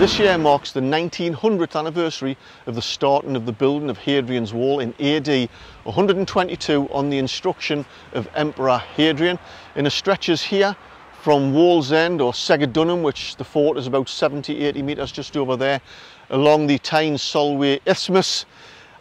This year marks the 1900th anniversary of the starting of the building of Hadrian's Wall in AD 122 on the instruction of Emperor Hadrian. And it stretches here from Wallsend or Segedunum, which the fort is about 70, 80 metres just over there, along the Tyne Solway Isthmus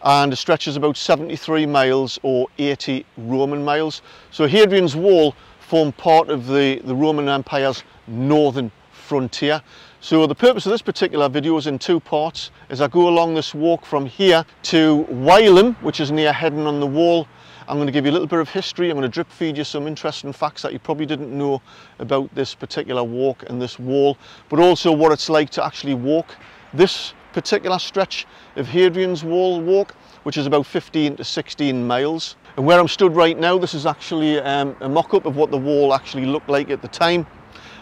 and it stretches about 73 miles or 80 Roman miles. So Hadrian's Wall formed part of the, the Roman Empire's northern frontier. So the purpose of this particular video is in two parts. As I go along this walk from here to Wylam, which is near Heddon on the Wall, I'm going to give you a little bit of history. I'm going to drip feed you some interesting facts that you probably didn't know about this particular walk and this wall, but also what it's like to actually walk this particular stretch of Hadrian's Wall walk, which is about 15 to 16 miles. And where I'm stood right now, this is actually um, a mock-up of what the wall actually looked like at the time.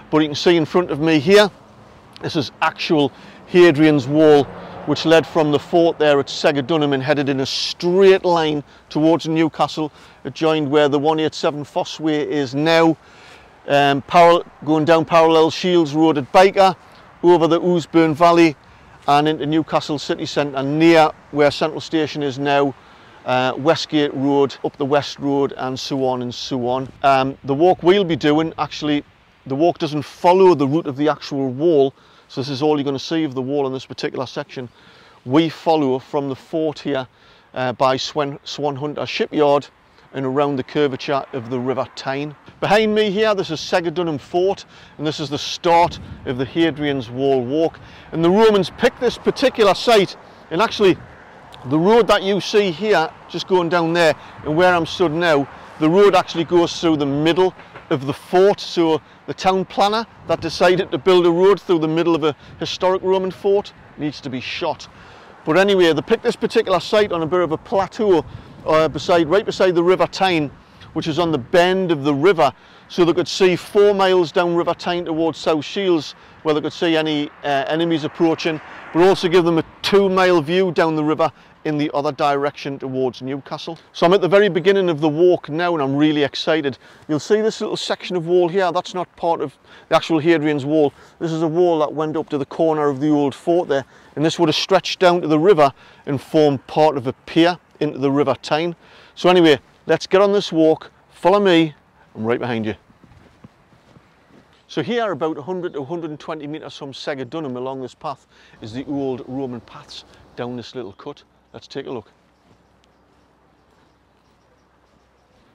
But you can see in front of me here, this is actual Hadrian's Wall, which led from the fort there at Segedunum and headed in a straight line towards Newcastle. It joined where the 187 Fossway is now, um, going down parallel Shields Road at Byker, over the Ouseburn Valley and into Newcastle city centre near where Central Station is now, uh, Westgate Road, up the West Road and so on and so on. Um, the walk we'll be doing, actually, the walk doesn't follow the route of the actual wall, so this is all you're going to see of the wall in this particular section. We follow from the fort here uh, by Swan, Swan Hunter Shipyard and around the curvature of the River Tyne. Behind me here, this is Segedunum Fort, and this is the start of the Hadrian's Wall Walk. And the Romans picked this particular site, and actually, the road that you see here, just going down there, and where I'm stood now, the road actually goes through the middle of the fort. So the town planner that decided to build a road through the middle of a historic Roman fort needs to be shot. But anyway, they picked this particular site on a bit of a plateau uh, beside, right beside the River Tyne, which is on the bend of the river, so they could see four miles down River Tyne towards South Shields, where they could see any uh, enemies approaching, but also give them a two mile view down the river in the other direction towards Newcastle. So I'm at the very beginning of the walk now and I'm really excited. You'll see this little section of wall here, that's not part of the actual Hadrian's wall. This is a wall that went up to the corner of the old fort there and this would have stretched down to the river and formed part of a pier into the River Tyne. So anyway, let's get on this walk, follow me, I'm right behind you. So here, about 100 to 120 metres from Segedunum along this path, is the old Roman paths down this little cut. Let's take a look.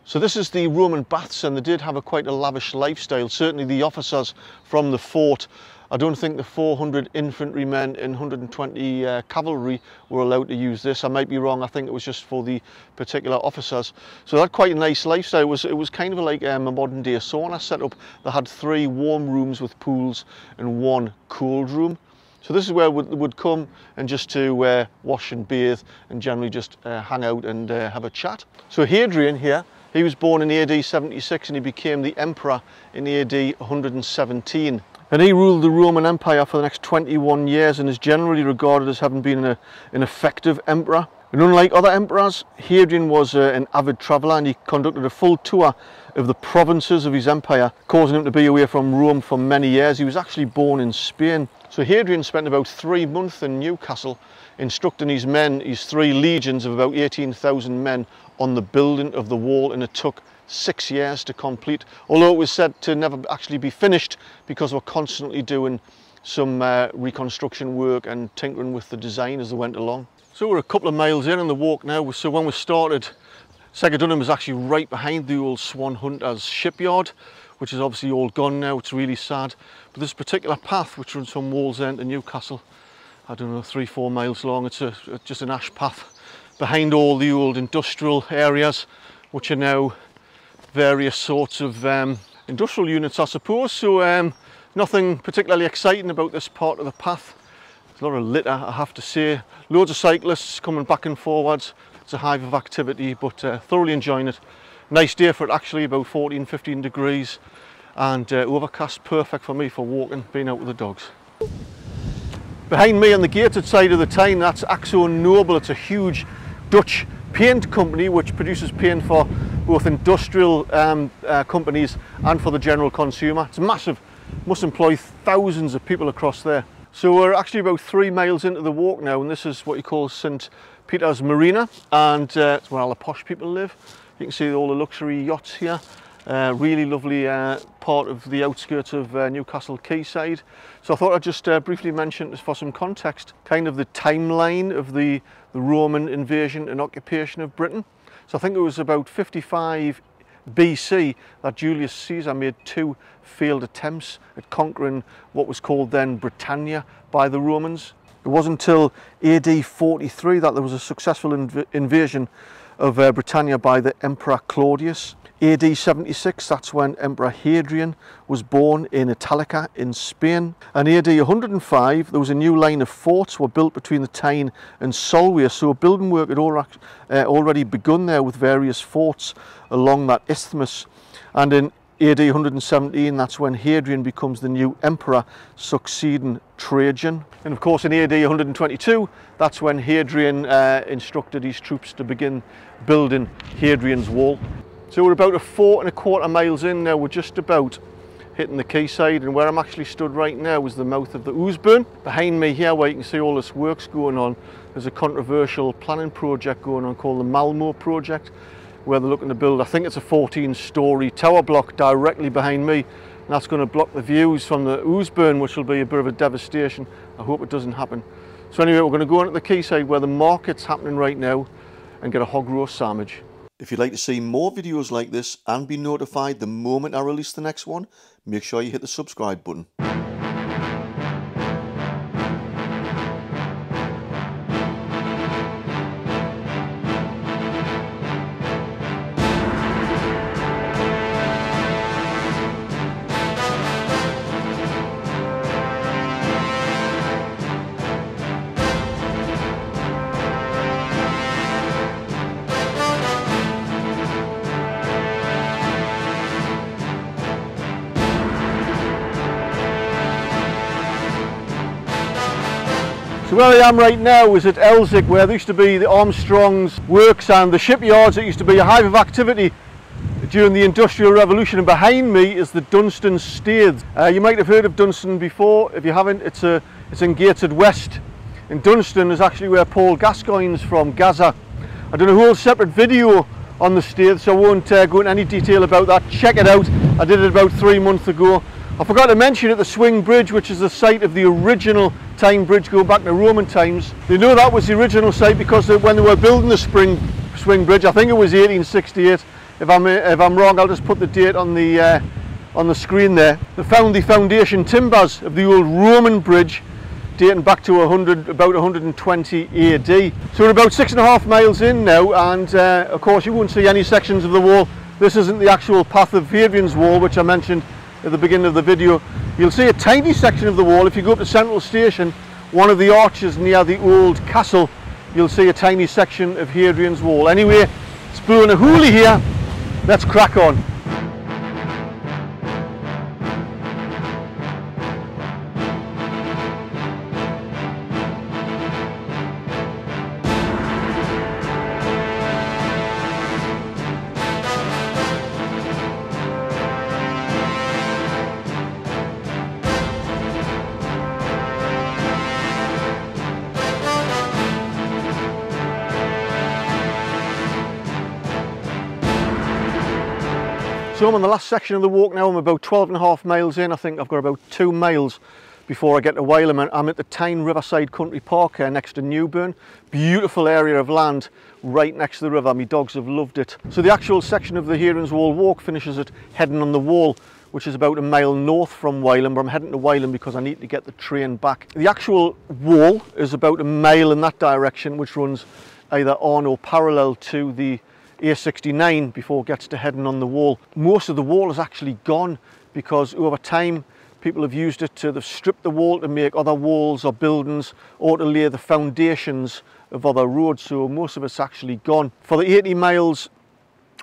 So this is the Roman baths and they did have a quite a lavish lifestyle. Certainly the officers from the fort I don't think the 400 infantrymen and 120 uh, cavalry were allowed to use this. I might be wrong. I think it was just for the particular officers. So that quite a nice lifestyle. It was, it was kind of like um, a modern day sauna setup. They had three warm rooms with pools and one cold room. So this is where we would come and just to uh, wash and bathe and generally just uh, hang out and uh, have a chat. So Hadrian here, he was born in AD 76 and he became the emperor in AD 117. And he ruled the Roman Empire for the next 21 years and is generally regarded as having been a, an effective emperor. And unlike other emperors, Hadrian was uh, an avid traveller and he conducted a full tour of the provinces of his empire, causing him to be away from Rome for many years. He was actually born in Spain. So Hadrian spent about three months in Newcastle instructing his men, his three legions of about 18,000 men on the building of the wall and it took six years to complete, although it was said to never actually be finished because we're constantly doing some uh, reconstruction work and tinkering with the design as they went along. So we're a couple of miles in on the walk now, so when we started, Segedunum is actually right behind the old Swan Hunters shipyard, which is obviously all gone now, it's really sad. But this particular path, which runs from Wallsend to Newcastle, I don't know, three, four miles long, it's a, just an ash path behind all the old industrial areas, which are now various sorts of um, industrial units I suppose. So um, nothing particularly exciting about this part of the path a lot of litter I have to say. Loads of cyclists coming back and forwards. It's a hive of activity but uh, thoroughly enjoying it. Nice day for it actually about 14 15 degrees. And uh, overcast perfect for me for walking being out with the dogs. Behind me on the Gateshead side of the town, that's AkzoNobel it's a huge Dutch paint company which produces paint for both industrial um, uh, companies and for the general consumer. It's massive, must employ thousands of people across there. So we're actually about three miles into the walk now and this is what you call St Peter's Marina and uh, it's where all the posh people live. You can see all the luxury yachts here. Uh, really lovely uh, part of the outskirts of uh, Newcastle Quayside. So I thought I'd just uh, briefly mention for some context, kind of the timeline of the, the Roman invasion and occupation of Britain. So I think it was about 55 BC that Julius Caesar made two failed attempts at conquering what was called then Britannia by the Romans. It wasn't until AD 43 that there was a successful inv invasion of uh, Britannia by the Emperor Claudius. AD 76, that's when Emperor Hadrian was born in Italica in Spain. And AD 105, there was a new line of forts were built between the Tyne and Solway. So building work had uh, already begun there with various forts along that isthmus. And in AD 117, that's when Hadrian becomes the new emperor, succeeding Trajan. And of course in AD 122, that's when Hadrian uh, instructed his troops to begin building Hadrian's Wall. So we're about a four and a quarter miles in now, we're just about hitting the quayside and where I'm actually stood right now is the mouth of the Ouseburn. Behind me here where you can see all this works going on, there's a controversial planning project going on called the Malmo project where they're looking to build, I think it's a 14 story tower block directly behind me and that's going to block the views from the Ouseburn which will be a bit of a devastation. I hope it doesn't happen. So anyway, we're going to go on to the quayside where the market's happening right now and get a hog roast sandwich. If you'd like to see more videos like this and be notified the moment I release the next one, make sure you hit the subscribe button. So where I am right now is at Elswick where there used to be the Armstrong's works and the shipyards It used to be a hive of activity during the Industrial Revolution and behind me is the Dunston Staithes. Uh, you might have heard of Dunston before, if you haven't it's, a, it's in Gateshead West. And Dunston is actually where Paul Gascoigne's from, Gaza. I done a whole separate video on the Staithes so I won't uh, go into any detail about that. Check it out, I did it about three months ago. I forgot to mention at the Swing Bridge which is the site of the original Tyne Bridge going back to Roman times. They know that was the original site because when they were building the spring swing bridge, I think it was 1868. If I'm if I'm wrong, I'll just put the date on the uh, on the screen there. They found the foundation timbers of the old Roman bridge dating back to 100, about 120 AD. So we're about six and a half miles in now and uh, of course you won't see any sections of the wall. This isn't the actual path of Hadrian's wall which I mentioned at the beginning of the video. You'll see a tiny section of the wall. If you go up to Central Station, one of the arches near the old castle, you'll see a tiny section of Hadrian's Wall. Anyway, it's blowing a hoolie here. Let's crack on. So I'm on the last section of the walk now. I'm about 12 and a half miles in. I think I've got about two miles before I get to Wylam. I'm at the Tyne Riverside Country Park here next to Newburn. Beautiful area of land right next to the river. My dogs have loved it. So the actual section of the Hadrian's Wall walk finishes at Heddon on the Wall which is about a mile north from Wylam, but I'm heading to Wylam because I need to get the train back. The actual wall is about a mile in that direction, which runs either on or parallel to the a69 before it gets to Heddon on the Wall. Most of the wall is actually gone because over time people have used it to they've the wall to make other walls or buildings or to lay the foundations of other roads so most of it's actually gone. For the 80 miles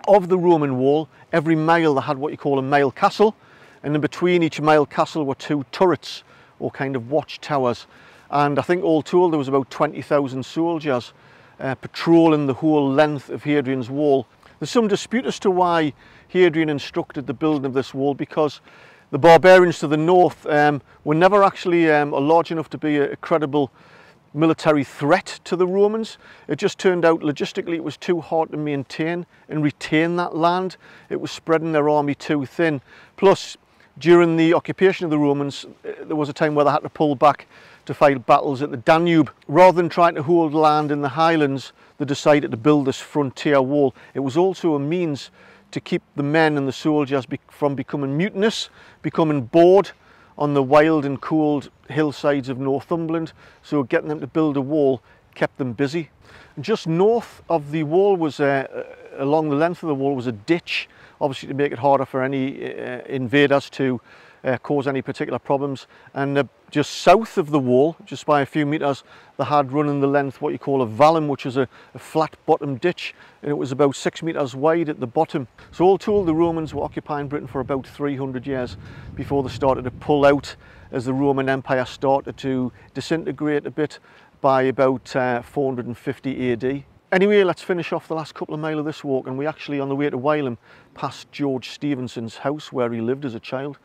of the Roman wall every mile they had what you call a mile castle and in between each mile castle were two turrets or kind of watchtowers and I think all told there was about 20,000 soldiers uh, patrolling the whole length of Hadrian's wall. There's some dispute as to why Hadrian instructed the building of this wall because The barbarians to the north um, were never actually um, large enough to be a, a credible military threat to the Romans. It just turned out logistically it was too hard to maintain and retain that land. It was spreading their army too thin. Plus, during the occupation of the Romans, uh, there was a time where they had to pull back to fight battles at the Danube. Rather than trying to hold land in the highlands, they decided to build this frontier wall. It was also a means to keep the men and the soldiers be from becoming mutinous, becoming bored, on the wild and cold hillsides of Northumberland. So getting them to build a wall kept them busy. And just north of the wall was, uh, uh, along the length of the wall was a ditch, obviously to make it harder for any uh, invaders to uh, cause any particular problems. And uh, just south of the wall, just by a few metres, they had running the length what you call a vallum, which is a, a flat bottom ditch, and it was about six metres wide at the bottom. So all told, the Romans were occupying Britain for about 300 years before they started to pull out as the Roman Empire started to disintegrate a bit by about uh, 450 AD. Anyway, let's finish off the last couple of miles of this walk and we actually on the way to Wylam passed George Stephenson's house where he lived as a child.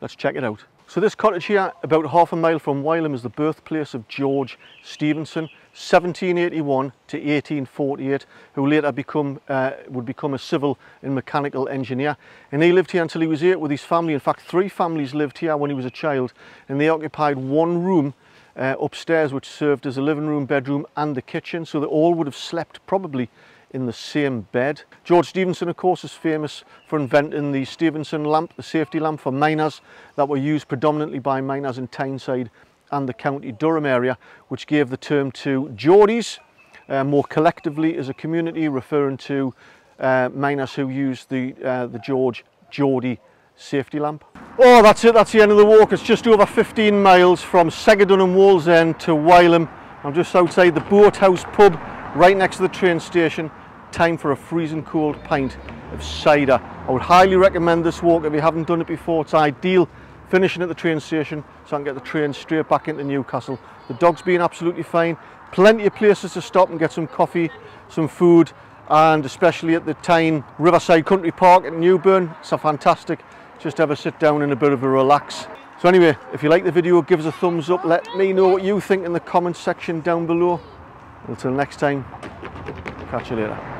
Let's check it out. So this cottage here, about half a mile from Wylam, is the birthplace of George Stephenson, 1781 to 1848, who later become, uh, would become a civil and mechanical engineer. And he lived here until he was eight with his family. In fact, three families lived here when he was a child, and they occupied one room uh, upstairs, which served as a living room, bedroom, and the kitchen. So they all would have slept probably in the same bed. George Stephenson, of course, is famous for inventing the Stephenson lamp, the safety lamp for miners that were used predominantly by miners in Tyneside and the County Durham area, which gave the term to Geordies, uh, more collectively as a community, referring to uh, miners who used the, uh, the George Geordie safety lamp. Oh, that's it, that's the end of the walk. It's just over 15 miles from Segedun and Wallsend to Wylam. I'm just outside the Boathouse pub right next to the train station. Time for a freezing cold pint of cider. I would highly recommend this walk if you haven't done it before. It's ideal finishing at the train station so I can get the train straight back into Newcastle. The dog's been absolutely fine. Plenty of places to stop and get some coffee, some food, and especially at the Tyne Riverside Country Park at Newburn. It's a fantastic, just have a sit down and a bit of a relax. So anyway, if you like the video, give us a thumbs up. Let me know what you think in the comments section down below. Until next time, catch you later.